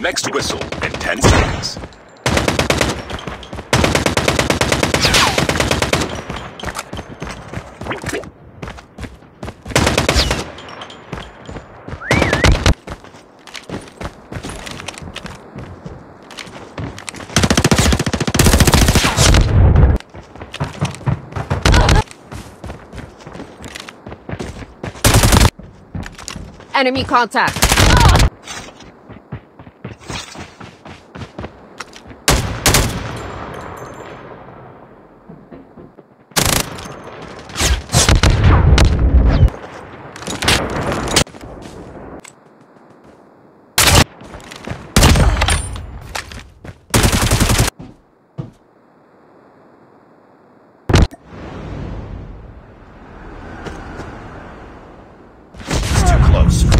Next whistle in 10 seconds. Enemy contact. close.